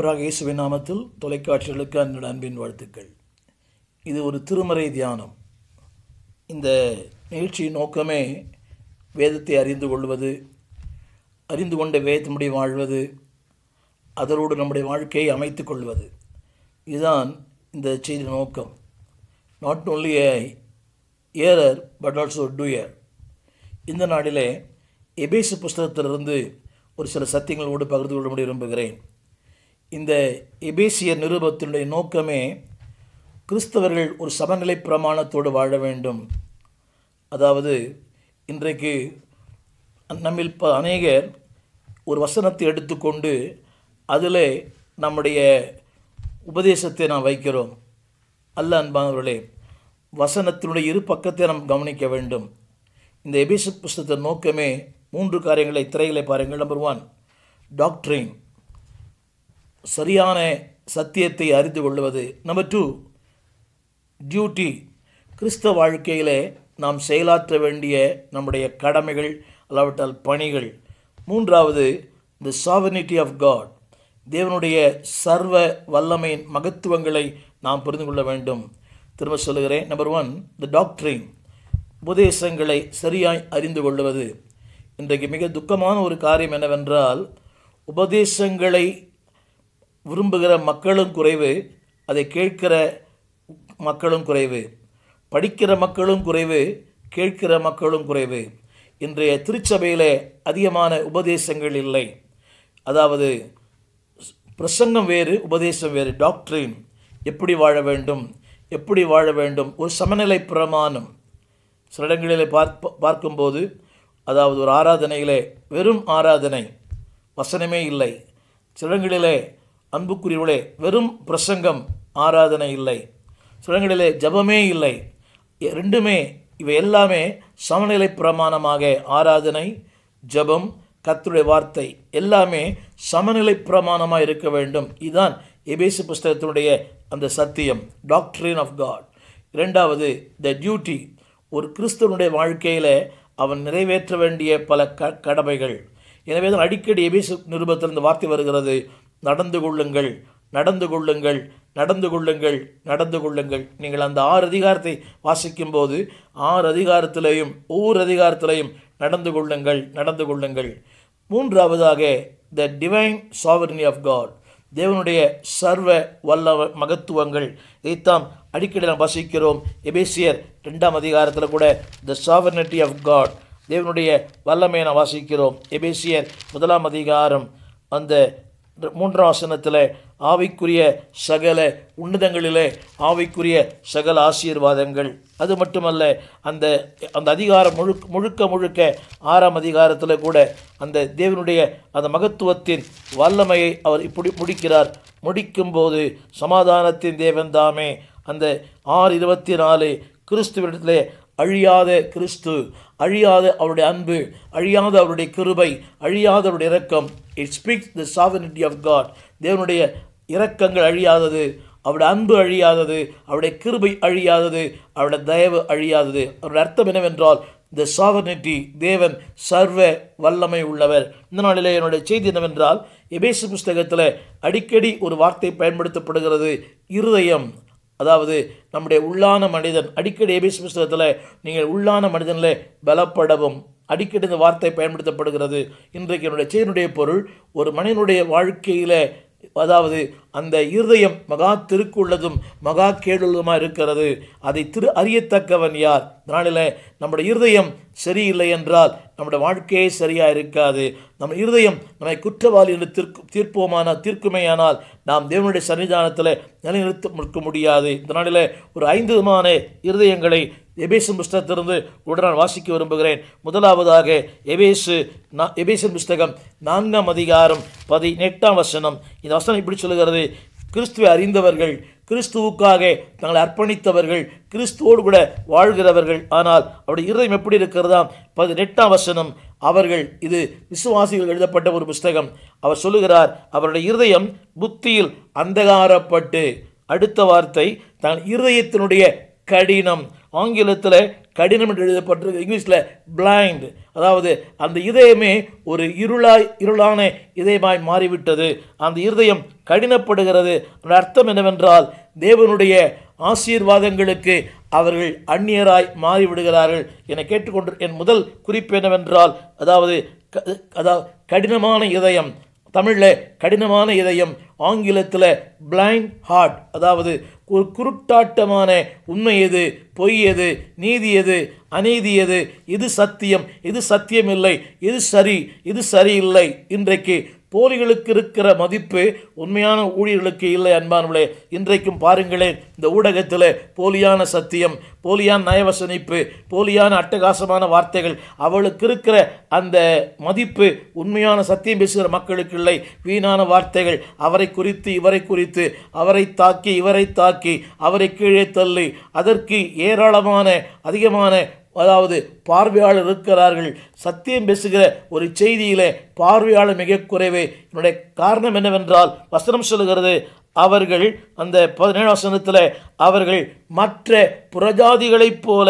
ஆண்டவராக இயேசுவின் நாமத்தில் தொலைக்காட்சிகளுக்கு அன்பு அன்பின் வாழ்த்துக்கள். இது ஒரு திருமறை தியானம். இந்த நிகழ்ச்சியின் நோக்கமே வேதத்தை அறிந்து கொள்வது அறிந்து கொண்ட வேதமுடைய வாழ்வது அதனோடு நம்முடைய வாழ்க்கையை அமைத்து கொள்வது. இதுதான் இந்த செய்தி நோக்கம். Not only a error but also doer இந்த நாளிலே எபேசு புஸ்தகத்திலிருந்து ஒரு சில சத்தியங்களோடு பகிர்ந்து கொள்ள விரும்புகிறேன். இந்த எபேசிய நிருபத்தினுடைய நோக்கமே கிறிஸ்தவர்கள் ஒரு சமநிலை பிரமாணத்தோடு வாழ வேண்டும். அதாவது இன்றைக்கு நம்மில் ப அநேகர் ஒரு வசனத்தை எடுத்துக்கொண்டு அதில் நம்முடைய உபதேசத்தை நாம் வைக்கிறோம். அல்ல அன்பானவர்களே வசனத்தினுடைய இரு பக்கத்தை நாம் கவனிக்க வேண்டும். இந்த எபிசு புஸ்தகத்தின் நோக்கமே மூன்று காரியங்களை திரைகளை பாருங்கள். நம்பர் ஒன் டாக்டரின். சரியான சத்தியத்தை அறிந்து கொள்வது நம்பர் டூ டியூட்டி கிறிஸ்தவ வாழ்க்கையிலே நாம் செயலாற்ற வேண்டிய நம்முடைய கடமைகள் அல்லாவிட்டால் பணிகள். மூன்றாவது தி சாவர்னிட்டி ஆஃப் காட் தேவனுடைய சர்வ வல்லமையின் மகத்துவங்களை நாம் புரிந்து கொள்ள வேண்டும். திரும்ப சொல்லுகிறேன். நம்பர் ஒன் த டாக்டரிங் உபதேசங்களை சரியாய் அறிந்து கொள்வது இன்றைக்கு மிக துக்கமான ஒரு காரியம் என்னவென்றால் உபதேசங்களை விரும்புகிற மக்களும் குறைவு அதை கேட்கிற மக்களும் குறைவு படிக்கிற மக்களும் குறைவு கேட்கிற மக்களும் குறைவு. இன்றைய திருச்சபையில் அதிகமான உபதேசங்கள் இல்லை. அதாவது பிரசங்கம் வேறு உபதேசம் வேறு. டாக்டரின் எப்படி வாழ வேண்டும் எப்படி வாழ வேண்டும் ஒரு சமநிலை பிரமாணம். சில இடங்களில் பார்ப்ப பார்க்கும்போது அதாவது ஒரு ஆராதனையிலே வெறும் ஆராதனை வசனமே இல்லை. சில இடங்களிலே அன்புக்குரியவர்களே வெறும் பிரசங்கம் ஆராதனை இல்லை. சில ஜபமே இல்லை. ரெண்டுமே இவை எல்லாமே சமநிலை பிரமாணமாக ஆராதனை ஜபம் கத்துடைய வார்த்தை எல்லாமே சமநிலை பிரமாணமாக இருக்க வேண்டும். இதுதான் எபேசு புஸ்தகத்தினுடைய அந்த சத்தியம் டாக்டரின் ஆஃப் காட் இரண்டாவது த டியூட்டி ஒரு கிறிஸ்தவனுடைய வாழ்க்கையில் அவன் நிறைவேற்ற வேண்டிய பல க கடமைகள். எனவே தான் அடிக்கடி எபேசு நிருபத்தில் இந்த வார்த்தை வருகிறது. நடந்து கொள்ளுங்கள் நடந்து கொள்ளுங்கள் நடந்து கொள்ளுங்கள் நடந்து கொள்ளுங்கள். நீங்கள் அந்த ஆறு அதிகாரத்தை வாசிக்கும்போது ஆறு அதிகாரத்திலையும் ஒவ்வொரு அதிகாரத்திலையும் நடந்து கொள்ளுங்கள் நடந்து கொள்ளுங்கள். மூன்றாவதாக the divine sovereignty of God தேவனுடைய சர்வ வல்ல மகத்துவங்கள். இதைத்தான் அடிக்கடி நாம் வசிக்கிறோம். எபேசியர் ரெண்டாம் அதிகாரத்தில் கூட த சாவர்னிட்டி ஆஃப் காட் தேவனுடைய வல்லமையை நாம் வாசிக்கிறோம். எபேசியர் முதலாம் அதிகாரம் அந்த மூன்றாம் வசனத்தில் ஆவிக்குரிய சகல உன்னதங்களிலே ஆவிக்குரிய சகல ஆசீர்வாதங்கள். அது மட்டுமல்ல அந்த அந்த அதிகாரம் முழுக்க முழுக்க முழுக்க ஆறாம் அதிகாரத்தில் கூட அந்த தேவனுடைய அந்த மகத்துவத்தின் வல்லமையை அவர் இப்படி முடிக்கிறார். முடிக்கும்போது சமாதானத்தின் தேவன் தாமே. அந்த ஆறு இருபத்தி நாலு கிறிஸ்துவிடத்திலே அழியாத கிறிஸ்து அழியாத அவருடைய அன்பு அழியாத அவருடைய கிருபை அழியாத அவருடைய இரக்கம். It speaks the sovereignty of God தேவனுடைய இரக்கங்கள் அழியாதது அவருடைய அன்பு அழியாதது அவருடைய கிருபை அழியாதது அவருடைய தயவு அழியாதது. அவருடைய அர்த்தம் என்னவென்றால் த சாவர்னிட்டி தேவன் சர்வ வல்லமை உள்ளவர். இந்த நாளிலே என்னுடைய செய்தி என்னவென்றால் எபேசு புஸ்தகத்தில் அடிக்கடி ஒரு வார்த்தை பயன்படுத்தப்படுகிறது இருதயம். அதாவது நம்முடைய உள்ளான மனிதன் அடிக்கடி ஏபிஎஸ் புஸ்தகத்தில் நீங்கள் உள்ளான மனிதனில் பலப்படவும் அடிக்கடி இந்த வார்த்தை பயன்படுத்தப்படுகிறது. இன்றைக்கு என்னுடைய செய்தியுடைய பொருள் ஒரு மனிதனுடைய வாழ்க்கையில் அதாவது அந்த இருதயம் மகா திருக்குள்ளதும் மகா கேடுள்ளதுமாக இருக்கிறது. அதை திரு அறியத்தக்கவன் யார்? நாளில் நம்முடைய இருதயம் சரியில்லை என்றால் நம்முடைய வாழ்க்கையே சரியாக இருக்காது. நம்ம இருதயம் நம்மை குற்றவாளி என்று தீர்க்கு தீர்ப்போமான தீர்க்குமையானால் நாம் தேவனுடைய சன்னிதானத்தில் நிலைநிறுத்த நிற்க முடியாது. இந்த ஒரு ஐந்து விதமான இருதயங்களை எபேசன் புஸ்தகத்திலிருந்து உடன் நான் வாசிக்க விரும்புகிறேன். முதலாவதாக எபேசு எபேசன் புஸ்தகம் நான்காம் அதிகாரம் பதினெட்டாம் வசனம். இந்த வசனம் இப்படி சொல்லுகிறது. கிறிஸ்துவை அறிந்தவர்கள் கிறிஸ்துவுக்காக தங்களை அர்ப்பணித்தவர்கள் கிறிஸ்துவோடு கூட வாழ்கிறவர்கள். ஆனால் அவருடைய இருதயம் எப்படி இருக்கிறதா பதினெட்டாம் வசனம் அவர்கள் இது விசுவாசிகள் எழுதப்பட்ட ஒரு புஸ்தகம். அவர் சொல்லுகிறார் அவருடைய இருதயம் புத்தியில் அந்தகாரப்பட்டு. அடுத்த வார்த்தை தன் இருதயத்தினுடைய கடினம். ஆங்கிலத்தில் கடினம் என்று எழுதப்பட்டிருக்கு. இங்கிலீஷில் பிளைண்ட் அதாவது அந்த இதயமே ஒரு இருளாய் இருளான இதயமாய் மாறிவிட்டது. அந்த இருதயம் கடினப்படுகிறது. அந்த அர்த்தம் என்னவென்றால் தேவனுடைய ஆசீர்வாதங்களுக்கு அவர்கள் அந்நியராய் மாறிவிடுகிறார்கள் என கேட்டுக்கொண்டு என் முதல் குறிப்பு என்னவென்றால் அதாவது க- அதாவது கடினமான இதயம் தமிழில் கடினமான இதயம் ஆங்கிலத்தில் பிளைண்ட் ஹார்ட் அதாவது ஒரு குருட்டாட்டமான உண்மை எது? பொய் எது? நீதி எது? அநீதி எது? இது சத்தியம்? இது சத்தியமில்லை? இது சரி? இது சரியில்லை? இன்றைக்கு போலிகளுக்கு இருக்கிற மதிப்பு உண்மையான ஊழியர்களுக்கு இல்லை அன்பானவளே இன்றைக்கும் பாருங்களேன் இந்த ஊடகத்தில் போலியான சத்தியம் போலியான நயவசனிப்பு போலியான அட்டகாசமான வார்த்தைகள் அவளுக்கு இருக்கிற அந்த மதிப்பு உண்மையான சத்தியம் பேசுகிற மக்களுக்கு இல்லை. வீணான வார்த்தைகள் அவரை குறித்து இவரை குறித்து அவரை தாக்கி இவரை தாக்கி அவரை கீழே தள்ளி அதற்கு ஏராளமான அதிகமான அதாவது பார்வையாளர் இருக்கிறார்கள். சத்தியம் பேசுகிற ஒரு செய்தியிலே பார்வையாளர் மிக குறைவே. என்னுடைய காரணம் என்னவென்றால் வசனம் சொல்லுகிறது அவர்கள் அந்த பதினேழாம் வசனத்தில் அவர்கள் மற்ற புறஜாதிகளைப் போல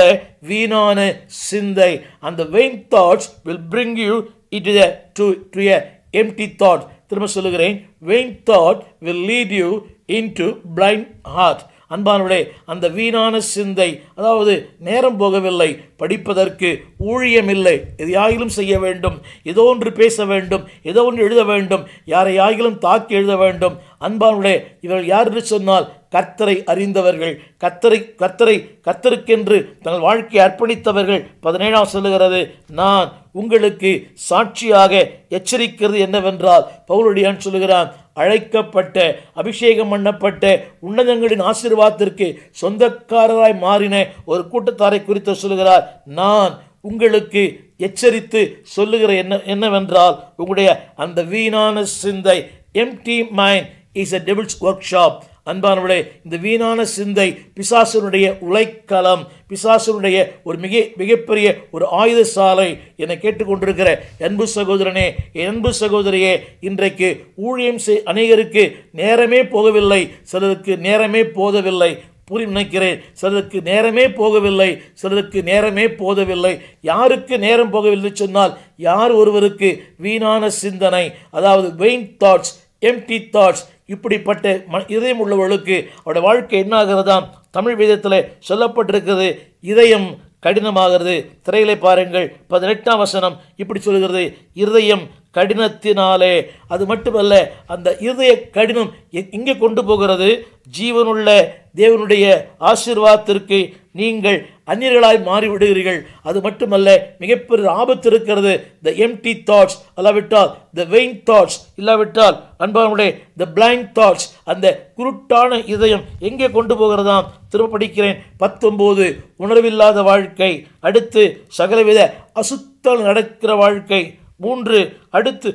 வீணான சிந்தை. அந்த vain thoughts will bring you it to to to a empty thought திரும்ப சொல்லுகிறேன் vain thought will lead you into blind heart அன்பானுடைய அந்த வீணான சிந்தை அதாவது நேரம் போகவில்லை படிப்பதற்கு ஊழியமில்லை எதையாயிலும் செய்ய வேண்டும் ஏதோ ஒன்று பேச வேண்டும் ஏதோ ஒன்று எழுத வேண்டும் யாரையாயிலும் தாக்கி எழுத வேண்டும். அன்பானுடைய இவர்கள் யார் என்று சொன்னால் கர்த்தரை அறிந்தவர்கள் கர்த்தரை கர்த்தரை கர்த்தருக்கென்று தங்கள் வாழ்க்கையை அர்ப்பணித்தவர்கள். பதினேழாம் சொல்லுகிறது நான் உங்களுக்கு சாட்சியாக எச்சரிக்கிறது என்னவென்றால் பவுலடியான் சொல்லுகிறான் அழைக்கப்பட்ட அபிஷேகம் பண்ணப்பட்ட உன்னதங்களின் ஆசீர்வாதத்திற்கு சொந்தக்காரராய் மாறின ஒரு கூட்டத்தாரை குறித்து சொல்லுகிறார். நான் உங்களுக்கு எச்சரித்து சொல்லுகிற என்ன என்னவென்றால் உங்களுடைய அந்த வீணான சிந்தை empty mind is a devil's workshop அன்பானவர்களே இந்த வீணான சிந்தை பிசாசனுடைய உலைக்களம் பிசாசனுடைய ஒரு மிக மிகப்பெரிய ஒரு ஆயுத சாலை என கேட்டுக்கொண்டிருக்கிற அன்பு சகோதரனே என் அன்பு சகோதரியே இன்றைக்கு ஊழியம் செய் அநேகருக்கு நேரமே போகவில்லை சிலருக்கு நேரமே போதவில்லை புரி நினைக்கிறேன் சிலருக்கு நேரமே போகவில்லை சிலருக்கு நேரமே போதவில்லை. யாருக்கு நேரம் போகவில்லை சொன்னால் யார் ஒருவருக்கு வீணான சிந்தனை அதாவது வெயின் தாட்ஸ் எம்டி தாட்ஸ் இப்படிப்பட்ட ம இதயம் உள்ளவர்களுக்கு அவருடைய வாழ்க்கை என்ன ஆகிறதாம் தமிழ் வீதத்தில் சொல்லப்பட்டிருக்கிறது. இதயம் கடினமாகிறது. திரையிலே பாருங்கள் பதினெட்டாம் வசனம் இப்படி சொல்கிறது. இருதயம் கடினத்தினாலே அது மட்டுமல்ல அந்த இருதய கடினம் எங்கே கொண்டு போகிறது. ஜீவனுள்ள தேவனுடைய ஆசீர்வாதத்திற்கு நீங்கள் அந்நியர்களாய் மாறிவிடுகிறீர்கள். அது மட்டுமல்ல மிகப்பெரிய ஆபத்து இருக்கிறது. த எம்டி தாட்ஸ் அல்லாவிட்டால் த வெயின் தாட்ஸ் இல்லாவிட்டால் அன்பானுடைய த பிளைண்ட் தாட்ஸ் அந்த குருட்டான இதயம் எங்கே கொண்டு போகிறதாம்? திரும்ப படிக்கிறேன். பத்தொம்போது உணர்வில்லாத வாழ்க்கை. அடுத்து சகலவித அசுத்தல் நடக்கிற வாழ்க்கை. மூன்று அடுத்து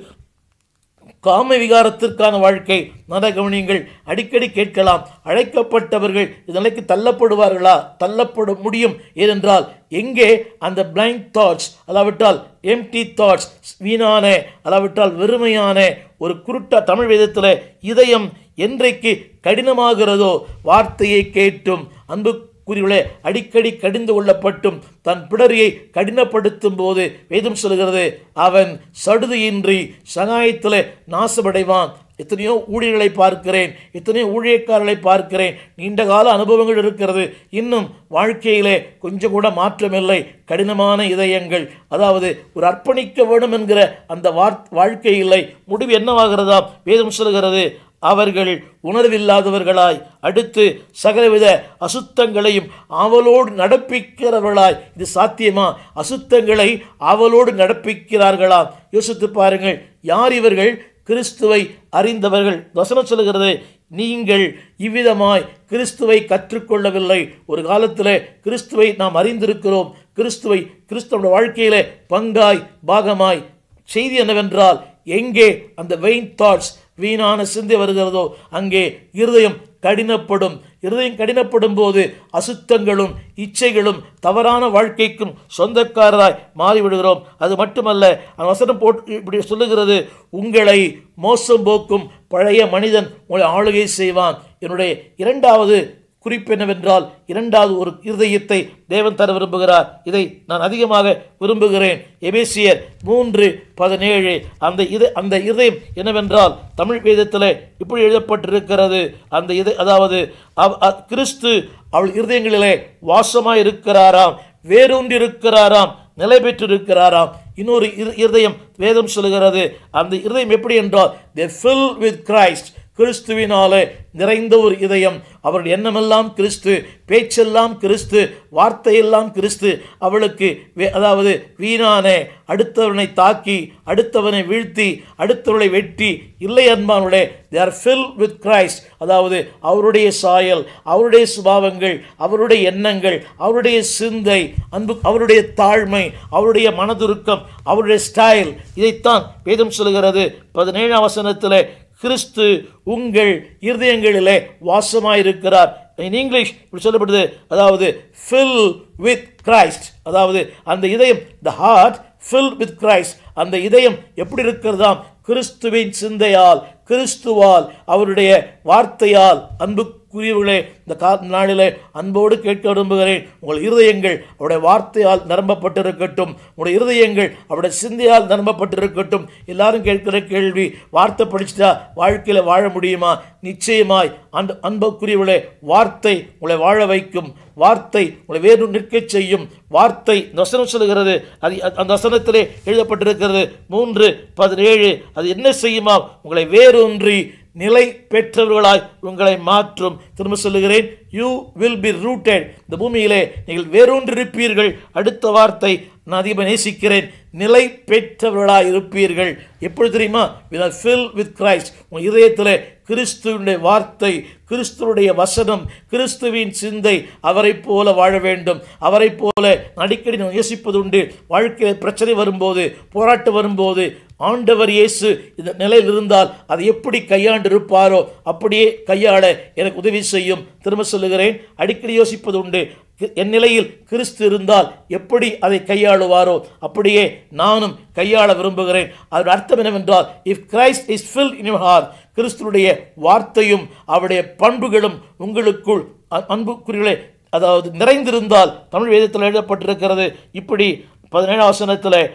காம விகாரத்திற்கான வாழ்க்கை. நட கவனியங்கள் அடிக்கடி கேட்கலாம். அழைக்கப்பட்டவர்கள் இதனைக்கு தள்ளப்படுவார்களா? தள்ளப்பட முடியும். ஏனென்றால் எங்கே? அந்த பிளைண்ட் தாட்ஸ் அல்லாவிட்டால் எம்டி தாட்ஸ் வீணான அல்லாவிட்டால் வெறுமையான ஒரு குருட்டா தமிழ் வேதத்தில் இதயம் என்றைக்கு கடினமாகிறதோ வார்த்தையை கேட்டும். அன்பு கூறியுள்ளே அடிக்கடி கடிந்து கொள்ளப்பட்டும் தன் பிடரியை கடினப்படுத்தும் போது வேதம் சொல்கிறது அவன் சடுதியின்றி சகாயத்தில் நாசமடைவான். எத்தனையோ ஊழியர்களை பார்க்கிறேன் எத்தனையோ ஊழியக்காரர்களை பார்க்கிறேன். நீண்ட கால அனுபவங்கள் இருக்கிறது. இன்னும் வாழ்க்கையிலே கொஞ்சம் கூட மாற்றமில்லை கடினமான இதயங்கள். அதாவது ஒரு அர்ப்பணிக்க வேண்டும் என்கிற அந்த வார் வாழ்க்கை இல்லை. முடிவு என்னவாகிறதா வேதம் சொல்கிறது அவர்கள் உணர்வில்லாதவர்களாய் அடுத்து சகலவித அசுத்தங்களையும் அவளோடு நடப்பிக்கிறவர்களாய். இது சாத்தியமா? அசுத்தங்களை அவளோடு நடப்பிக்கிறார்களா யோசித்து பாருங்கள் யார் இவர்கள்? கிறிஸ்துவை அறிந்தவர்கள். வசனம் சொல்லுகிறது நீங்கள் இவ்விதமாய் கிறிஸ்துவை கற்றுக்கொள்ளவில்லை. ஒரு காலத்தில் கிறிஸ்துவை நாம் அறிந்திருக்கிறோம். கிறிஸ்துவை கிறிஸ்துவோட வாழ்க்கையிலே பங்காய் பாகமாய். செய்தி என்னவென்றால் எங்கே? அந்த வெயின் தாட்ஸ் வீணான சிந்தை வருகிறதோ அங்கே இருதயம் கடினப்படும். இருதயம் கடினப்படும் போது அசுத்தங்களும் இச்சைகளும் தவறான வாழ்க்கைக்கும் சொந்தக்காரராய் மாறிவிடுகிறோம். அது மட்டுமல்ல அந்த வசனம் போட்டு இப்படி சொல்லுகிறது உங்களை மோசம் போக்கும் பழைய மனிதன் உங்களை ஆளுகை செய்வான். என்னுடைய இரண்டாவது குறிப்பு என்னவென்றால் இரண்டாவது ஒரு இருதயத்தை தேவன் தர விரும்புகிறார். இதை நான் அதிகமாக விரும்புகிறேன். எபேசியர் மூன்று பதினேழு. அந்த இது அந்த இருதயம் என்னவென்றால் தமிழ் வேதத்தில் இப்படி எழுதப்பட்டிருக்கிறது. அந்த இது அதாவது அவ்- அ- கிறிஸ்து அவள் இருதயங்களிலே வாசமாக இருக்கிறாராம் வேரூன்றிருக்கிறாராம். நிலை பெற்றிருக்கிறாராம். இன்னொரு இரு- இருதயம் வேதம் சொல்லுகிறது. அந்த இருதயம் எப்படி என்றால் தே ஃபில் வித் கிரைஸ்ட் கிறிஸ்துவினாலே நிறைந்த ஒரு இதயம். அவருடைய எண்ணமெல்லாம் கிறிஸ்து பேச்செல்லாம் கிறிஸ்து வார்த்தையெல்லாம் கிறிஸ்து. அவளுக்கு அதாவது வீணானே அடுத்தவனை தாக்கி அடுத்தவனை வீழ்த்தி அடுத்தவனை வெட்டி இல்லை அன்பானுடைய they are fill with Christ அதாவது அவருடைய சாயல் அவருடைய சுபாவங்கள் அவருடைய எண்ணங்கள் அவருடைய சிந்தை அன்பு அவருடைய தாழ்மை அவருடைய மனதுருக்கம் அவருடைய ஸ்டைல் இதைத்தான் வேதம் சொல்கிறது பதினேழாம் வசனத்தில் கிறிஸ்து உங்கள் இருதயங்களிலே வாசமாயிருக்கிறார். இன் இங்கிலீஷ் இப்படி சொல்லப்படுது அதாவது ஃபில் வித் கிரைஸ்ட் அதாவது அந்த இதயம் the heart fill with Christ அந்த இதயம் எப்படி இருக்கிறதாம்? கிறிஸ்துவின் சிந்தையால் கிறிஸ்துவால் அவருடைய வார்த்தையால் அன்பு அன்புக்குரியவர்களே இந்த கா நாளிலே அன்போடு கேட்க விரும்புகிறேன். உங்கள் இருதயங்கள் அவருடைய வார்த்தையால் நிரம்பப்பட்டிருக்கட்டும். உங்களுடைய இருதயங்கள் அவருடைய சிந்தையால் நிரம்பப்பட்டிருக்கட்டும். எல்லாரும் கேட்கிற கேள்வி வார்த்தை படிச்சுட்டா வாழ்க்கையில் வாழ முடியுமா? நிச்சயமாய். அன்பு அன்புக்குரியவர்களே வார்த்தை உங்களை வாழ வைக்கும். வார்த்தை உங்களை வேறு நிற்கச் செய்யும். வார்த்தை இந்த வசனம் சொல்லுகிறது. அது அந்த வசனத்திலே எழுதப்பட்டிருக்கிறது. மூன்று பதினேழு அது என்ன செய்யுமா? உங்களை வேரூன்றி நிலை பெற்றவர்களாய் உங்களை மாற்றும். திரும்ப சொல்லுகிறேன் யூ வில் பி ரூட்டட் இந்த பூமியிலே நீங்கள் வேரூன்றிருப்பீர்கள். அடுத்த வார்த்தை நான் அதிகமாக நேசிக்கிறேன். நிலை பெற்றவர்களாய் இருப்பீர்கள். எப்பொழுது தெரியுமா? வித் ஃபில் வித் கிரைஸ்ட் உங்கள் இதயத்தில் கிறிஸ்துவனுடைய வார்த்தை கிறிஸ்துவனுடைய வசனம் கிறிஸ்துவின் சிந்தை அவரைப் போல வாழ வேண்டும். அவரைப் போல அடிக்கடி நான் யோசிப்பது உண்டு. வாழ்க்கையில் பிரச்சனை வரும்போது போராட்டம் வரும்போது ஆண்டவர் இயேசு இந்த நிலையில் இருந்தால் அதை எப்படி கையாண்டு இருப்பாரோ அப்படியே கையாள எனக்கு உதவி செய்யும். திரும்ப சொல்லுகிறேன் அடிக்கடி யோசிப்பது உண்டு. கி- என் நிலையில் கிறிஸ்து இருந்தால் எப்படி அதை கையாளுவாரோ அப்படியே நானும் கையாள விரும்புகிறேன். அதன் அர்த்தம் என்னவென்றால் if Christ is fill in your heart கிறிஸ்துடைய வார்த்தையும் அவருடைய பண்புகளும் உங்களுக்குள் அன்புக்குறிகளை அதாவது நிறைந்திருந்தால் தமிழ் வேதத்தில் எழுதப்பட்டிருக்கிறது இப்படி பதினேழாம் வசனத்தில்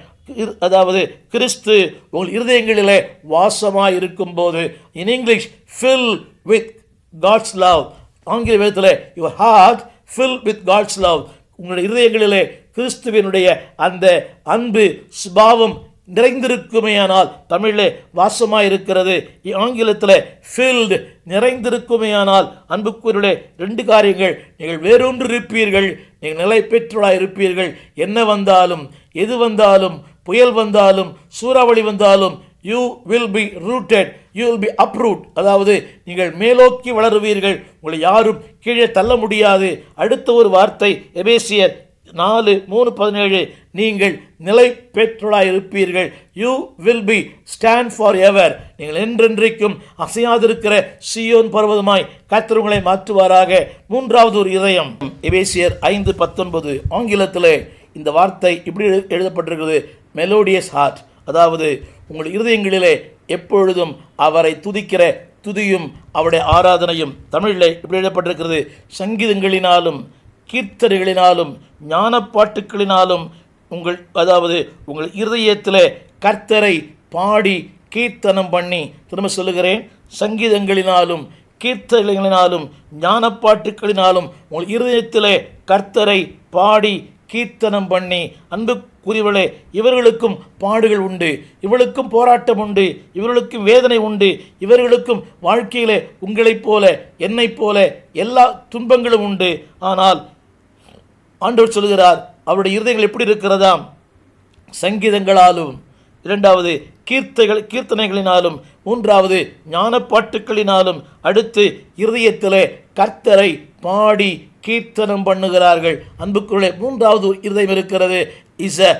அதாவது கிறிஸ்து உங்கள் இருதயங்களிலே வாசமாக இருக்கும்போது in English fill with God's love ஆங்கில விதத்தில் your heart fill with God's love உங்களுடைய இருதயங்களிலே கிறிஸ்துவினுடைய அந்த அன்பு சுபாவம் நிறைந்திருக்குமேயானால் தமிழிலே வாசமாக இருக்கிறது. ஆங்கிலத்தில் ஃபில்டு நிறைந்திருக்குமேயானால் அன்புக்குரியவர்களே ரெண்டு காரியங்கள் நீங்கள் வேறொன்று இருப்பீர்கள் நீங்கள் நிலை பெற்றோராய் இருப்பீர்கள். என்ன வந்தாலும் எது வந்தாலும் புயல் வந்தாலும் சூறாவளி வந்தாலும் you will be rooted you will be uprooted அதாவது நீங்கள் மேலோக்கி வளருவீர்கள். உங்களை யாரும் கீழே தள்ள முடியாது. அடுத்த ஒரு வார்த்தை எபேசியர் நாலு மூணு பதினேழு நீங்கள் நிலை பெற்றோராய் இருப்பீர்கள். You will be stand forever நீங்கள் என்றென்றைக்கும் அசையாதிருக்கிற சியோன் பர்வதமாய் கர்த்தர் மாற்றுவாராக. மூன்றாவது ஒரு இதயம் எபேசியர் ஐந்து பத்தொன்பது ஆங்கிலத்தில் இந்த வார்த்தை இப்படி எழு- எழுதப்பட்டிருக்கிறது. மெலோடியஸ் ஹார்ட் அதாவது உங்கள் இருதயங்களிலே எப்பொழுதும் அவரை துதிக்கிற துதியும் அவருடைய ஆராதனையும் தமிழில் இப்படி எழுதப்பட்டிருக்கிறது? சங்கீதங்களினாலும் கீர்த்தனைகளினாலும் ஞானப்பாட்டுக்களினாலும் உங்கள் அதாவது உங்கள் இருதயத்தில் கர்த்தரை பாடி கீர்த்தனம் பண்ணி திரும்ப சொல்லுகிறேன் சங்கீதங்களினாலும் கீர்த்தனைகளினாலும் ஞானப்பாட்டுக்களினாலும் உங்கள் இருதயத்திலே கர்த்தரை பாடி கீர்த்தனம் பண்ணி அன்புக்குரியவளே இவர்களுக்கும் பாடுகள் உண்டு இவளுக்கும் போராட்டம் உண்டு இவர்களுக்கும் வேதனை உண்டு இவர்களுக்கும் வாழ்க்கையிலே உங்களைப் போல என்னைப் போல எல்லா துன்பங்களும் உண்டு. ஆனால் ஆண்டவர் சொல்கிறார் அவருடைய இருதயங்கள் எப்படி இருக்கிறதாம்? சங்கீதங்களாலும் இரண்டாவது கீர்த்தைகள் கீர்த்தனைகளினாலும் மூன்றாவது ஞானப்பாட்டுக்களினாலும் அடுத்து இருதயத்திலே கர்த்தரை பாடி கீர்த்தனம் பண்ணுகிறார்கள். அன்புக்குள்ளே மூன்றாவது இருதயம் இருக்கிறது. இஸ் அ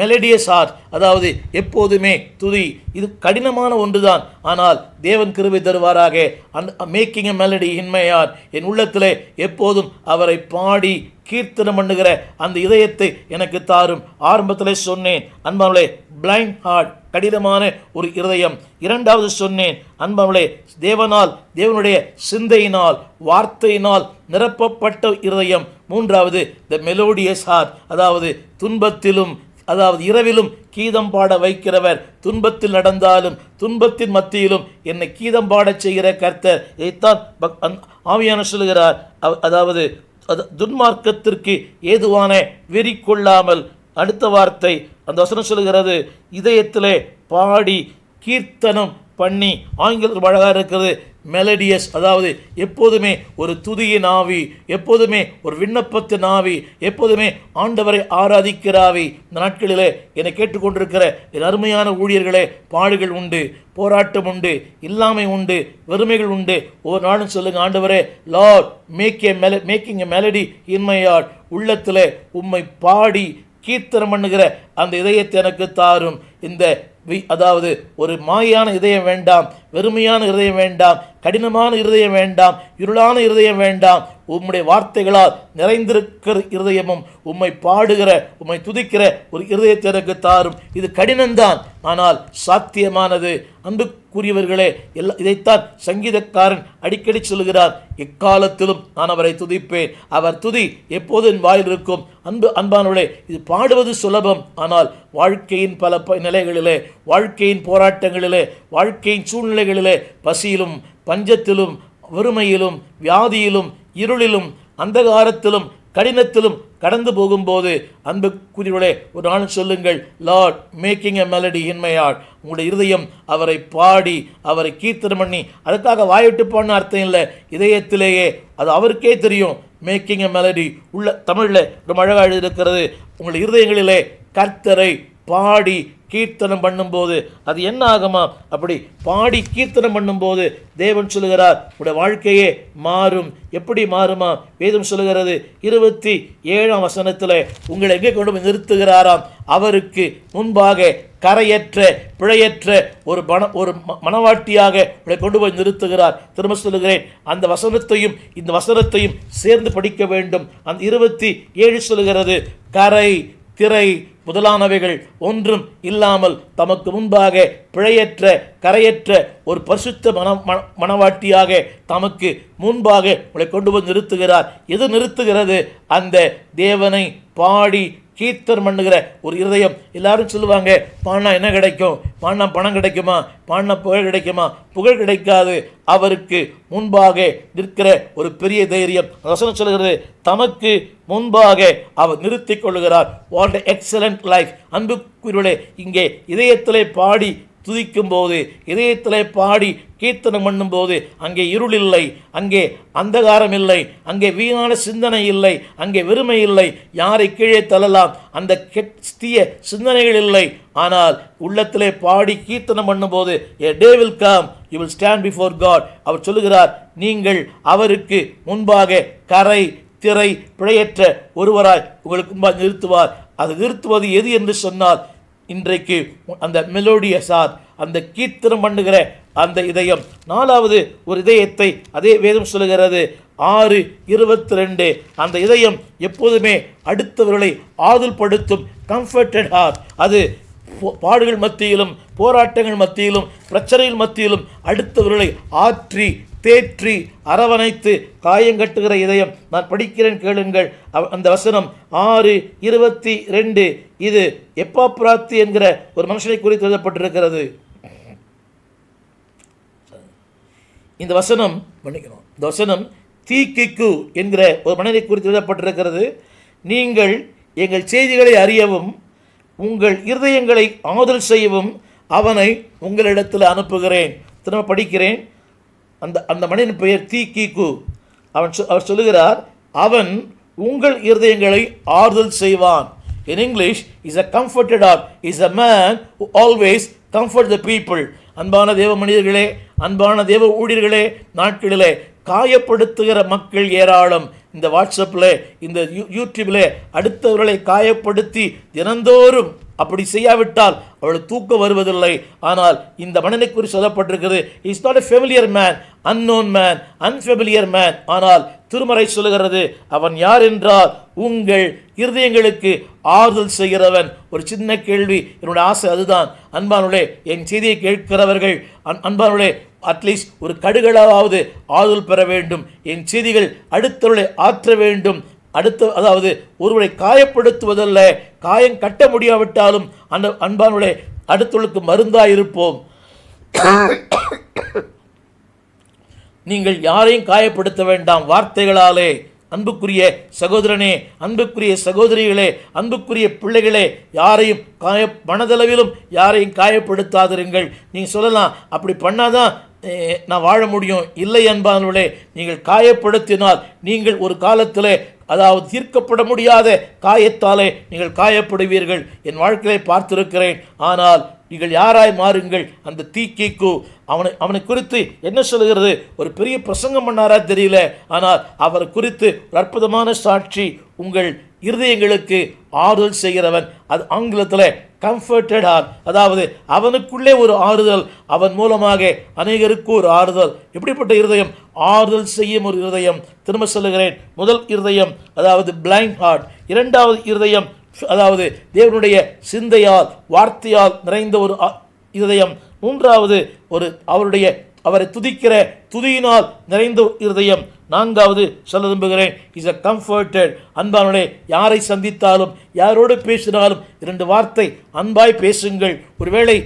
மெலடியஸ் ஆர்ட் அதாவது எப்போதுமே துதி. இது கடினமான ஒன்றுதான். ஆனால் தேவன் கிருபை தருவாராக. அந்த மேக்கிங் எ மெலடி இன்மையார் என் உள்ளத்தில் எப்போதும் அவரை பாடி கீர்த்தனம் பண்ணுகிற அந்த இதயத்தை எனக்கு தாரும். ஆரம்பத்தில் சொன்னேன். அன்பானே பிளைண்ட் ஹார்ட் கடினமான ஒரு இருதயம். இரண்டாவது சொன்னேன் அன்பவளே தேவனால் தேவனுடைய சிந்தையினால் வார்த்தையினால் நிரப்பப்பட்ட இருதயம். மூன்றாவது த மெலோடியஸ் ஹார்ட் அதாவது துன்பத்திலும் அதாவது இரவிலும் கீதம் பாட வைக்கிறவர். துன்பத்தில் நடந்தாலும் துன்பத்தின் மத்தியிலும் என்னை கீதம் பாடச் செய்கிற கர்த்தர். இதைத்தான் பக்- ஆவியான சொல்கிறார் அதாவது அது துன்மார்க்கத்திற்கு ஏதுவான வெறி கொள்ளாமல் அடுத்த வார்த்தை அந்த வசனம் சொல்கிறது இதயத்திலே பாடி கீர்த்தனம் பண்ணி ஆங்கிலத்தில் அழகாக இருக்கிறது மெலடியஸ் அதாவது எப்போதுமே ஒரு துதியின் ஆவி எப்போதுமே ஒரு விண்ணப்பத்தின் ஆவி எப்போதுமே ஆண்டவரை ஆராதிக்கிற ஆவி இந்த நாட்களிலே என்னை கேட்டுக்கொண்டிருக்கிற என் அருமையான ஊழியர்களே பாடுகள் உண்டு போராட்டம் உண்டு இல்லாமை உண்டு வெறுமைகள் உண்டு. ஒவ்வொரு நாளும் சொல்லுங்க ஆண்டவரே Lord make a melody making a melody in my உள்ளத்தில் உம்மை பாடி கீர்த்தனம் பண்ணுகிற அந்த இதயத்தை எனக்கு தாரும். இந்த வி- அதாவது ஒரு மாயான இதயம் வேண்டாம் வெறுமையான இருதயம் வேண்டாம் கடினமான இருதயம் வேண்டாம் இருளான இருதயம் வேண்டாம் உம்முடைய வார்த்தைகளால் நிறைந்திருக்கிற இருதயமும் உம்மை பாடுகிற உம்மை துதிக்கிற ஒரு இருதயத்தை எனக்கு தாரும். இது கடினம்தான். ஆனால் சாத்தியமானது. அன்புக்குரியவர்களே எல்லா இதைத்தான் சங்கீதக்காரன் அடிக்கடி சொல்கிறார். எக்காலத்திலும் நான் அவரை துதிப்பேன். அவர் துதி எப்போது என் வாயில் இருக்கும்? அன்பு அன்பானவர்களே இது பாடுவது சுலபம். ஆனால் வாழ்க்கையின் பல ப- நிலைகளிலே வாழ்க்கையின் போராட்டங்களிலே வாழ்க்கையின் சூழ்நிலைகளிலே பசியிலும் பஞ்சத்திலும் வறுமையிலும் வியாதியிலும் இருளிலும் அந்தகாரத்திலும் கடினத்திலும் கடந்து போகும்போது அன்புக்குரியவர்களே ஒரு நாள் சொல்லுங்கள் Lord making a melody in my heart உங்களுடைய இருதயம் அவரை பாடி அவரை கீர்த்தனம் பண்ணி அதுக்காக வாயிட்டு போன அர்த்தம் இல்லை. இதயத்திலேயே அது அவருக்கே தெரியும். மேக்கிங் எ மெலடி உள்ள தமிழில் ரொம்ப அழகாக எழுதியிருக்கிறது. உங்கள் இருதயங்களிலே கர்த்தரை பாடி கீர்த்தனம் பண்ணும்போது அது என்ன ஆகுமா? அப்படி பாடி கீர்த்தனம் பண்ணும்போது தேவன் சொல்லுகிறார் உடைய வாழ்க்கையே மாறும். எப்படி மாறுமா? வேதம் சொல்லுகிறது இருபத்தி ஏழாம் வசனத்தில் உங்களை எங்கே கொண்டு போய் நிறுத்துகிறாராம்? அவருக்கு முன்பாக கரையற்ற பிழையற்ற ஒரு மன ஒரு ம- மனவாட்டியாக உங்களை கொண்டு போய் நிறுத்துகிறார். திரும்ப சொல்லுகிறேன் அந்த வசனத்தையும் இந்த வசனத்தையும் சேர்ந்து படிக்க வேண்டும். அந்த இருபத்தி ஏழு சொல்லுகிறது கரை திரை முதலானவைகள் ஒன்றும் இல்லாமல் தமக்கு முன்பாக பிழையற்ற கரையற்ற ஒரு பரிசுத்த மன மன- மனவாட்டியாக தமக்கு முன்பாக உங்களை கொண்டு வந்து நிறுத்துகிறார். எது நிறுத்துகிறது? அந்த தேவனை பாடி கீர்த்தர் மண்ணுகிற ஒரு இருதயம். எல்லாரும் சொல்லுவாங்க பாடினா என்ன கிடைக்கும்? பாடினா பணம் கிடைக்குமா? பாடினா புகழ் கிடைக்குமா? புகழ் கிடைக்காது. அவருக்கு முன்பாக நிற்கிற ஒரு பெரிய தைரியம். அந்த வசனம் சொல்கிறது தமக்கு முன்பாக அவர் நிறுத்திக் கொள்கிறார் வாட் எக்ஸலண்ட் லைஃப் அன்புக்குரியவர்களே இங்கே இதயத்திலே பாடி துதிக்கும் போது இதயத்திலே பாடி கீர்த்தனம் பண்ணும்போது அங்கே இருள் இல்லை அங்கே அந்தகாரம் இல்லை அங்கே வீணான சிந்தனை இல்லை அங்கே வெறுமை இல்லை யாரை கீழே தள்ளலாம் அந்த கெட்டிய சிந்தனைகள் இல்லை. ஆனால் உள்ளத்திலே பாடி கீர்த்தனம் பண்ணும்போது a day will come you will stand before God. அவர் சொல்லுகிறார் நீங்கள் அவருக்கு முன்பாக கரை திரை பிழையற்ற ஒருவராய் உங்களுக்கு முன்பாக நிறுத்துவார். அது நிறுத்துவது எது என்று சொன்னால் இன்றைக்கு அந்த மெலோடிய சார் அந்த கீர்த்தனம் பண்ணுகிற அந்த இதயம். நாலாவது ஒரு இதயத்தை அதே வேதம் சொல்லுகிறது. ஆறு இருபத்தி ரெண்டு அந்த இதயம் எப்போதுமே அடுத்தவர்களை ஆறுதல்படுத்தும் கம்ஃபர்டட் ஹார்ட் அது போ- பாடுகள் மத்தியிலும் போராட்டங்கள் மத்தியிலும் பிரச்சனைகள் மத்தியிலும் அடுத்தவர்களை ஆற்றி தேற்றி அரவணைத்து காயங்கட்டுகிற இதயம். நான் படிக்கிறேன் கேளுங்கள். அவ- அந்த வசனம் ஆறு இருபத்தி ரெண்டு. இது எப்பாப்ராத்தி என்கிற ஒரு மனுஷனை குறித்து எழுதப்பட்டிருக்கிறது. இந்த வசனம் மன்னிக்கணும். இந்த வசனம் தீக்கிக்கு என்கிற ஒரு மனிதனை குறித்து எழுதப்பட்டிருக்கிறது. நீங்கள் எங்கள் செய்திகளை அறியவும் உங்கள் இருதயங்களை ஆதல் செய்யவும் அவனை உங்களிடத்தில் அனுப்புகிறேன். திரும்ப படிக்கிறேன். அந்த அந்த மனிதன் பெயர் தீக்கிக்கு அவன் சொ- அவர் சொல்லுகிறார் அவன் உங்கள் இருதயங்களை ஆறுதல் செய்வான் in English is a comforted or is a man who always comfort the people அன்பான தேவ மனிதர்களே அன்பான தேவ ஊழியர்களே நாட்களிலே காயப்படுத்துகிற மக்கள் ஏராளம் இந்த வாட்ஸ்அப்பில் இந்த யூ யூடியூப்பில் அடுத்தவர்களை காயப்படுத்தி தினந்தோறும் அப்படி செய்யாவிட்டால் அவளுக்கு தூக்கம் வருவதில்லை. ஆனால் இந்த மனிதனை குறித்து சொல்லப்பட்டிருக்கிறது is not a familiar man unknown man unfamiliar man ஆனால் திருமறை சொல்லுகிறது அவன் யார் என்றால் உங்கள் இருதயங்களுக்கு ஆறுதல் செய்கிறவன். ஒரு சின்ன கேள்வி என்னுடைய ஆசை அதுதான். அன்பானுடைய என் செய்தியை கேட்கிறவர்கள் அன் அன்பானுடைய அட்லீஸ்ட் ஒரு கடுகளாவது ஆறுதல் பெற வேண்டும். என் செய்திகள் அடுத்தவர்களை ஆற்ற வேண்டும். அடுத்த அதாவது ஒருவரை காயப்படுத்துவதல்ல காயம் கட்ட முடியாவிட்டாலும் அந்த அன்பானுடைய அடுத்தவளுக்கு மருந்தாக இருப்போம் நீங்கள் யாரையும் காயப்படுத்த வேண்டாம். வார்த்தைகளாலே அன்புக்குரிய சகோதரனே அன்புக்குரிய சகோதரிகளே அன்புக்குரிய பிள்ளைகளே யாரையும் காய மனதளவிலும் யாரையும் காயப்படுத்தாதிருங்கள். நீங்கள் சொல்லலாம் அப்படி பண்ணாதான் நான் வாழ முடியும். இல்லை அன்பானவர்களே நீங்கள் காயப்படுத்தினால் நீங்கள் ஒரு காலத்தில் அதாவது தீர்க்கப்பட முடியாத காயத்தாலே நீங்கள் காயப்படுவீர்கள். என் வாழ்க்கையை பார்த்திருக்கிறேன். ஆனால் நீங்கள் யாராய் மாறுங்கள்? அந்த தீக்கிக்கு அவனை அவனை குறித்து என்ன சொல்லுகிறது? ஒரு பெரிய பிரசங்கம் பண்ணாரா தெரியல. ஆனால் அவரை குறித்து ஒரு அற்புதமான சாட்சி உங்கள் இருதயங்களுக்கு ஆறுதல் செய்கிறவன். அது ஆங்கிலத்தில் கம்ஃபர்டட் ஆர் அதாவது அவனுக்குள்ளே ஒரு ஆறுதல் அவன் மூலமாக அநேகருக்கு ஒரு ஆறுதல். எப்படிப்பட்ட இருதயம்? ஆறுதல் செய்யும் ஒரு இருதயம். திரும்ப சொல்லுகிறேன். முதல் இருதயம் அதாவது பிளைண்ட் ஹார்ட் இரண்டாவது இருதயம் அதாவது தேவனுடைய சிந்தையால் வார்த்தையால் நிறைந்த ஒரு இதயம் மூன்றாவது ஒரு அவருடைய அவரை துதிக்கிற துதியினால் நிறைந்த இருதயம். நான்காவது சொல்ல விரும்புகிறேன் இஸ் அ கம்ஃபர்டட் அன்பானுடைய யாரை சந்தித்தாலும் யாரோடு பேசினாலும் இரண்டு வார்த்தை அன்பாய் பேசுங்கள். ஒருவேளை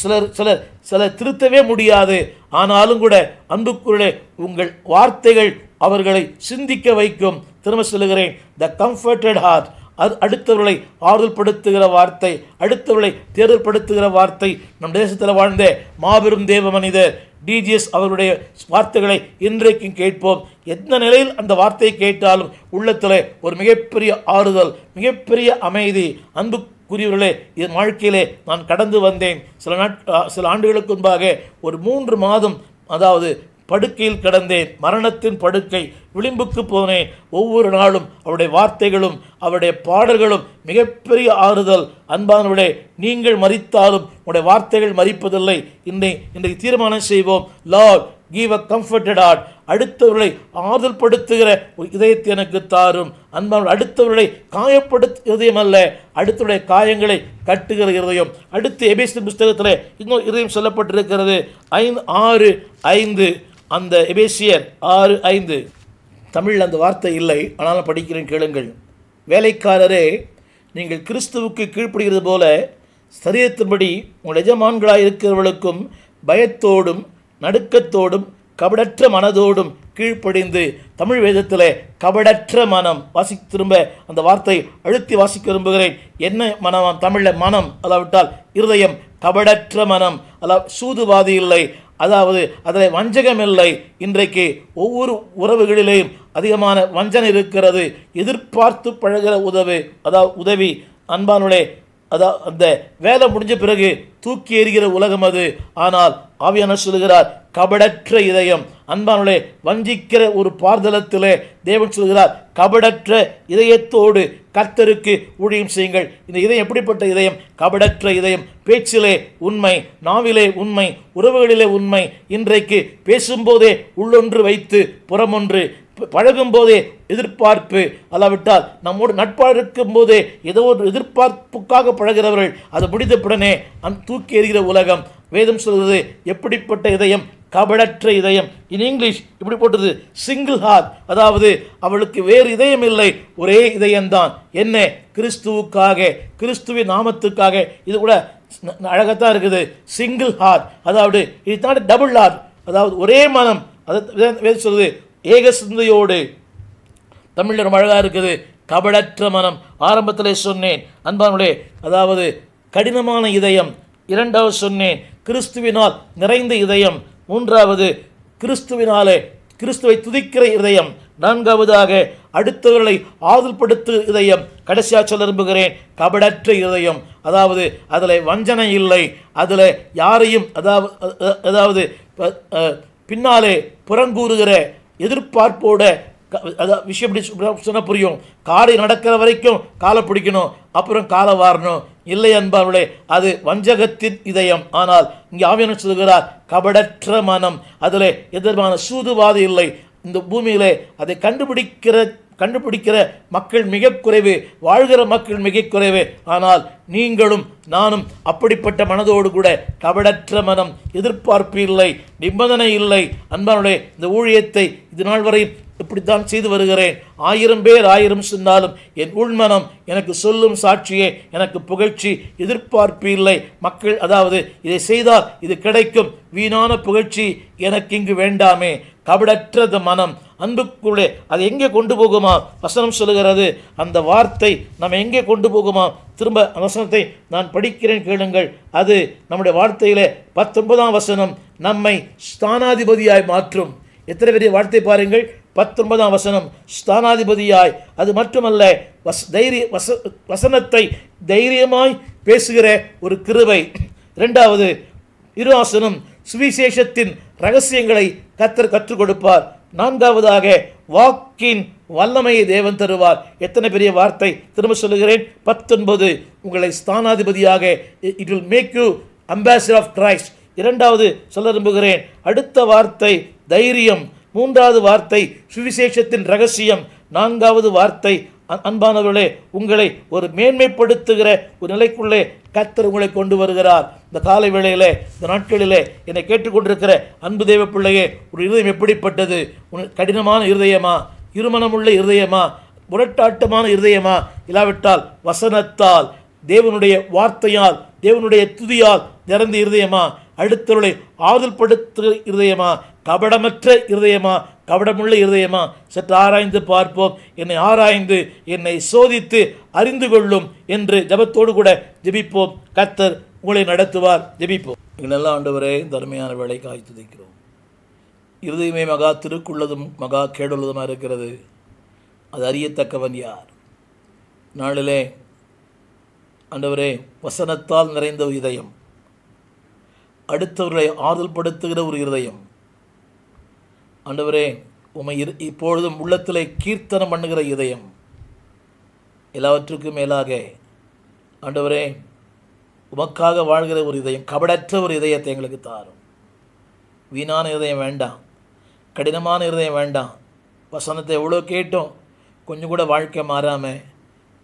சிலர் சிலர் சிலர் திருத்தவே முடியாது. ஆனாலும் கூட அன்புக்குள்ளே உங்கள் வார்த்தைகள் அவர்களை சிந்திக்க வைக்கும். திரும்ப சொல்லுகிறேன் த கம்ஃபர்டட் ஹார்ட் அது அடுத்தவர்களை ஆறுதல்படுத்துகிற வார்த்தை அடுத்தவர்களை தேர்தல்படுத்துகிற வார்த்தை. நம் தேசத்தில் வாழ்ந்த மாபெரும் தேவ மனிதர் டிஜிஎஸ் அவருடைய வார்த்தைகளை இன்றைக்கும் கேட்போம். எந்த நிலையில் அந்த வார்த்தையை கேட்டாலும் உள்ளத்தில் ஒரு மிகப்பெரிய ஆறுதல் மிகப்பெரிய அமைதி அன்புக்குரியவர்களே என் வாழ்க்கையிலே நான் கடந்து வந்தேன். சில நாட் சில ஆண்டுகளுக்கு முன்பாக ஒரு மூன்று மாதம் அதாவது படுக்கையில் கிடந்தேன். மரணத்தின் படுக்கை விளிம்புக்கு போனேன் ஒவ்வொரு நாளும் அவருடைய வார்த்தைகளும் அவருடைய பாடல்களும் மிகப்பெரிய ஆறுதல். அன்பானவர்களே நீங்கள் மறித்தாலும் உடைய வார்த்தைகள் மறிப்பதில்லை. இன்னை இன்றைக்கு தீர்மானம் செய்வோம். Lord give a comforted at அடுத்தவர்களை ஆறுதல் படுத்துகிற ஒரு இதயத்தை எனக்கு தாரும். அன்பான அடுத்தவர்களை காயப்படுத்து இதயம் அல்ல. அடுத்தவருடைய காயங்களை கட்டுகிற இதயம் அடுத்து எபேசி புஸ்தகத்தில் இன்னொரு இதயம் சொல்லப்பட்டிருக்கிறது. ஐந்து ஆறு ஐந்து. அந்த எபேசியர் ஆறு ஐந்து. தமிழில் அந்த வார்த்தை இல்லை. ஆனாலும் படிக்கிறேன் கேளுங்கள். வேலைக்காரரே நீங்கள் கிறிஸ்துவுக்கு கீழ்ப்படுகிறது போல சரீரத்தின்படி உங்கள் எஜமான்களாக இருக்கிறவர்களுக்கும் பயத்தோடும் நடுக்கத்தோடும் கபடற்ற மனதோடும் கீழ்ப்படிந்து தமிழ் வேதத்தில் கபடற்ற மனம். வாசி திரும்ப அந்த வார்த்தை அழுத்தி வாசிக்க விரும்புகிறேன். என்ன மனம் தமிழில் மனம். அல்லாவிட்டால் இருதயம் கபடற்ற மனம். அல்ல சூதுவாதி இல்லை. அதாவது அதில் வஞ்சகம் இல்லை. இன்றைக்கு ஒவ்வொரு உறவுகளிலேயும் அதிகமான வஞ்சனை இருக்கிறது. எதிர்பார்த்து பழகிற உதவி அதாவது உதவி அன்பானுடைய அதான் அந்த வேலை முடிஞ்ச பிறகு தூக்கி எறிகிற உலகம் அது. ஆனால் ஆவியான சொல்கிறார் கபடற்ற இதயம். அன்பானுடைய வஞ்சிக்கிற ஒரு பார்தலத்திலே தேவன் சொல்கிறார் கபடற்ற இதயத்தோடு கர்த்தருக்கு ஊழியம் செய்யுங்கள். இந்த இதயம் எப்படிப்பட்ட இதயம்? கபடற்ற இதயம். பேச்சிலே உண்மை நாவிலே உண்மை உறவுகளிலே உண்மை. இன்றைக்கு பேசும்போதே உள்ளொன்று வைத்து புறமொன்று பழகும் போதே எதிர்பார்ப்பு அல்லாவிட்டால் நம்மோடு நட்பாக இருக்கும்போதே ஏதோ ஒரு எதிர்பார்ப்புக்காக பழகிறவர்கள் அது முடிந்தப்புடனே அந் தூக்கி எறிகிற உலகம். வேதம் சொல்கிறது எப்படிப்பட்ட இதயம்? கபடற்ற இதயம். இன் இங்கிலீஷ் இப்படி போட்டது சிங்கிள் ஹார்ட் அதாவது அவளுக்கு வேறு இதயம் இல்லை ஒரே இதயம்தான். என்ன? கிறிஸ்துவுக்காக கிறிஸ்துவின் நாமத்துக்காக. இது கூட அழகத்தான் இருக்குது. சிங்கிள் ஹார்ட் அதாவது இட்ஸ் நாட் டபுள் ஹார்ட் அதாவது ஒரே மனம். அதை வேதம் சொல்லுது ஏக சிந்தையோடு தமிழில் ரொம்ப அழகாக இருக்குது கபடற்ற மனம். ஆரம்பத்தில் சொன்னேன் அன்பானுடைய அதாவது கடினமான இதயம். இரண்டாவது சொன்னேன் கிறிஸ்துவினால் நிறைந்த இதயம். மூன்றாவது கிறிஸ்துவினாலே கிறிஸ்துவை துதிக்கிற இதயம். நான்காவதாக அடுத்தவர்களை ஆதல்படுத்து இதயம். கடைசியாக சொல்ல விரும்புகிறேன் கபடற்ற இதயம். அதாவது அதில் வஞ்சனை இல்லை. அதில் யாரையும் அதாவது அதாவது பின்னாலே புறங்கூறுகிற எதிர்பார்ப்போட க- அதான் விஷயம் இப்படி சொன்ன புரியும். காரை நடக்கிற வரைக்கும் காலை பிடிக்கணும் அப்புறம் காலை வாரணும். இல்லை என்பவர்களே அது வஞ்சகத்தின் இதயம். ஆனால் இங்கே ஆவியான சொல்கிறார் கபடற்ற மனம். அதில் எதிர்மான சூதுவாது இல்லை. இந்த பூமியிலே அதை கண்டுபிடிக்கிற கண்டுபிடிக்கிற மக்கள் மிக குறைவு வாழ்கிற மக்கள் மிக குறைவு. ஆனால் நீங்களும் நானும் அப்படிப்பட்ட மனதோடு கூட கபடற்ற மனம் எதிர்பார்ப்பு இல்லை நிபந்தனை இல்லை. அன்பானுடைய இந்த ஊழியத்தை இது நாள் வரை இப்படித்தான் செய்து வருகிறேன். ஆயிரம் பேர் ஆயிரம் சொன்னாலும் என் உள்மனம் எனக்கு சொல்லும் சாட்சியே எனக்கு புகழ்ச்சி எதிர்பார்ப்பு இல்லை. மக்கள் அதாவது இதை செய்தால் இது கிடைக்கும். வீணான புகழ்ச்சி எனக்கு இங்கு வேண்டாமே. கபடற்றது மனம். அன்புக்குள்ளே அது எங்கே கொண்டு போகுமா? வசனம் சொல்லுகிறது அந்த வார்த்தை நம்ம எங்கே கொண்டு போகுமா? திரும்ப வசனத்தை நான் படிக்கிறேன் கேளுங்கள். அது நம்முடைய வார்த்தையிலே பத்தொன்பதாம் வசனம் நம்மை ஸ்தானாதிபதியாய் மாற்றும். எத்தனை பெரிய வார்த்தை பாருங்கள் பத்தொன்பதாம் வசனம் ஸ்தானாதிபதியாய். அது மட்டுமல்ல வஸ் தைரிய வச வசனத்தை தைரியமாய் பேசுகிற ஒரு கிருவை ரெண்டாவது இருவாசனம் சுவிசேஷத்தின் ரகசியங்களை கத்தர் கற்றுக் கொடுப்பார். நான்காவதாக வாக்கின் வல்லமையை தேவன் தருவார். எத்தனை பெரிய வார்த்தை. திரும்ப சொல்லுகிறேன் பத்தொன்பது. உங்களை ஸ்தானாதிபதியாக it will make you ambassador of Christ இரண்டாவது சொல்ல விரும்புகிறேன் அடுத்த வார்த்தை தைரியம். மூன்றாவது வார்த்தை சுவிசேஷத்தின் ரகசியம். நான்காவது வார்த்தை அன்பானவர்களே உங்களை ஒரு மேன்மைப்படுத்துகிற ஒரு நிலைக்குள்ளே கத்தர் உங்களை கொண்டு வருகிறார். இந்த காலை வேளையிலே இந்த நாட்களிலே என்னை கேட்டுக்கொண்டிருக்கிற அன்பு தெய்வ பிள்ளையே ஒரு இருதயம் எப்படிப்பட்டது? உன் கடினமான இருதயமா? இருமணமுள்ள இருதயமா? முரட்டாட்டமான இருதயமா? இல்லாவிட்டால் வசனத்தால் தேவனுடைய வார்த்தையால் தேவனுடைய துதியால் நிறந்த இருதயமா? அடுத்தவர்களை ஆறுதல் படுத்துகிற இருதயமா? கபடமற்ற இருதயமா? கவடமுள்ள இருதயமா சற்று ஆராய்ந்து பார்ப்போம். என்னை ஆராய்ந்து என்னை சோதித்து அறிந்து கொள்ளும் என்று ஜெபத்தோடு கூட ஜெபிப்போம். கத்தர் உங்களை நடத்துவார். ஜெபிப்போம். நல்ல ஆண்டவரே தருமையான வேலை காய்த்து துதிக்கிறோம். இருதயமே மகா திருக்குள்ளதும் மகா கேடுள்ளதுமாக இருக்கிறது. அது அறியத்தக்கவன் யார்? நாளிலே ஆண்டவரே வசனத்தால் நிறைந்த ஒரு இதயம் அடுத்தவர்களை ஆறுதல் படுத்துகிற ஒரு இருதயம் ஆண்டவரே உமை இரு இப்பொழுதும் உள்ளத்திலே கீர்த்தனம் பண்ணுகிற இதயம் எல்லாவற்றுக்கும் மேலாக ஆண்டவரே உமக்காக வாழ்கிற ஒரு இதயம் கபடற்ற ஒரு இதயத்தை எங்களுக்கு தாரும். வீணான இதயம் வேண்டாம் கடினமான இருதயம் வேண்டாம். வசனத்தை எவ்வளோ கேட்டோம் கொஞ்சம் கூட வாழ்க்கை மாறாமல்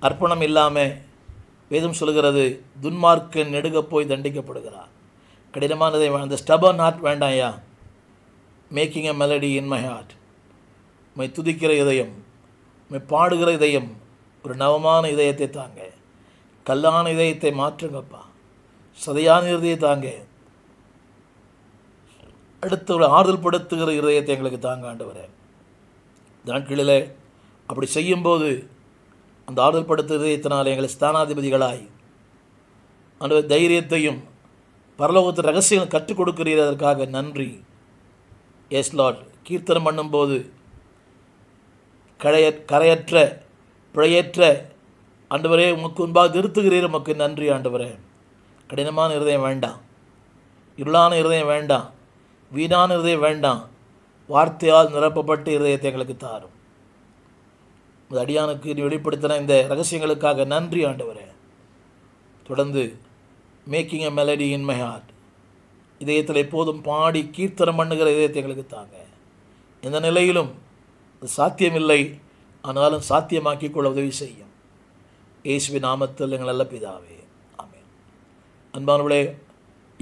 அர்ப்பணம் இல்லாமல் வேதம் சொல்கிறது துன்மார்க்கன் நெடுக போய் தண்டிக்கப்படுகிறார். கடினமான இதயம் வேண்டாம். அந்த ஸ்டபன் ஹார்ட் வேண்டாம் ஐயா. Making a melody in my heart my துதிக்கிற இதயம் மை பாடுகிற இதயம் ஒரு நவமான இதயத்தை தாங்க. கல்லான இதயத்தை மாற்றுங்கப்பா. சதையான இதயத்தை தாங்க. அடுத்தவரை ஆறுதல் படுத்துகிற இதயத்தை எங்களுக்கு தாங்க ஆண்டவரே. நாட்களில் அப்படி செய்யும்போது அந்த ஆறுதல் படுத்துகிற இதயத்தினால் எங்களை ஸ்தானாதிபதிகளாய் ஆண்டவர் தைரியத்தையும் பரலோகத்து ரகசியம் கற்றுக் கொடுக்கிறீர் அதற்காக நன்றி. எஸ் லார்ட் கீர்த்தனம் பண்ணும்போது கரைய கரையற்ற பிழையற்ற ஆண்டவரே உமக்கு முன்பாக நிறுத்துகிறீர். உமக்கு நன்றி ஆண்டவரே. கடினமான இருதயம் வேண்டாம். இருளான இருதயம் வேண்டாம். வீணான இருதயம் வேண்டாம். வார்த்தையால் நிரப்பப்பட்டு இருதயத்தை எங்களுக்கு தாரும். இந்த அடியானுக்கு நீ வெளிப்படுத்தின இந்த ரகசியங்களுக்காக நன்றி ஆண்டவரே. தொடர்ந்து making a melody in my heart இதயத்தில் எப்போதும் பாடி கீர்த்தனம் பண்ணுகிற இதயத்தை எங்களுக்கு தாங்க. எந்த நிலையிலும் சாத்தியமில்லை. ஆனாலும் சாத்தியமாக்கி கொள்ள உதவி செய்யும். இயேசுவி நாமத்தில் எங்கள் நல்ல பிதாவே ஆமே அன்பானவளே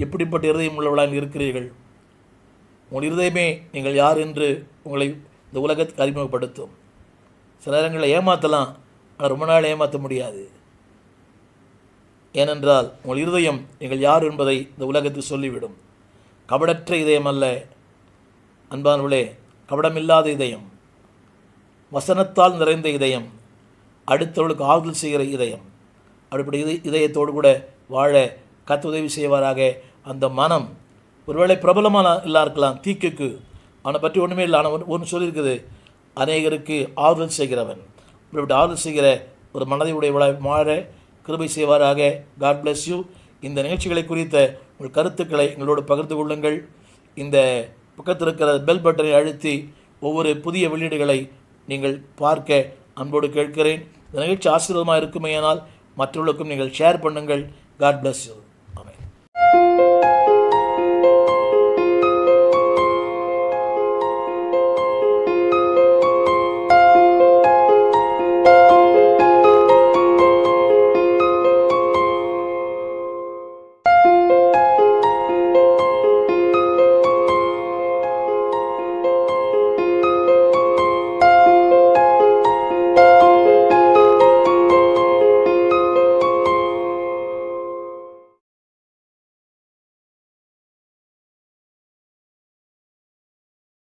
எப்படிப்பட்ட இருதயம் உள்ளவளாக இருக்கிறீர்கள்? உங்கள் இருதயமே நீங்கள் யார் என்று உங்களை இந்த உலகத்துக்கு அறிமுகப்படுத்தும். சில நேரங்களில் ஏமாற்றலாம் ஆனால் ரொம்ப நாள் ஏமாற்ற முடியாது. ஏனென்றால் உங்கள் இருதயம் நீங்கள் யார் என்பதை இந்த உலகத்துக்கு சொல்லிவிடும். கபடற்ற இதயம் அல்ல. அன்பானவளே கபடமில்லாத இதயம் வசனத்தால் நிறைந்த இதயம் அடுத்தவர்களுக்கு ஆறுதல் செய்கிற இதயம் அப்படிப்பட்ட இதய இதயத்தோடு கூட வாழ கத்து உதவி செய்வாராக. அந்த மனம் ஒருவேளை பிரபலமான இல்லா இருக்கலாம் தீக்குக்கு அவனை பற்றி ஒன்றுமே இல்லை. ஆனால் ஒன்று சொல்லியிருக்குது அநேகருக்கு ஆறுதல் செய்கிறவன். இப்படிப்பட்ட ஆறுதல் செய்கிற ஒரு மனதை உடைய வாழ கிருபை செய்வாராக. காட் பிளஸ் யூ இந்த நிகழ்ச்சிகளை குறித்த உங்கள் கருத்துக்களை எங்களோடு பகிர்ந்து கொள்ளுங்கள். இந்த பக்கத்தில் இருக்கிற பெல் பட்டனை அழுத்தி ஒவ்வொரு புதிய வெளியீடுகளை நீங்கள் பார்க்க அன்போடு கேட்கிறேன். இந்த நிகழ்ச்சி ஆசீர்வாதமாக இருக்குமேயானால் மற்றவர்களுக்கும் நீங்கள் ஷேர் பண்ணுங்கள். God bless you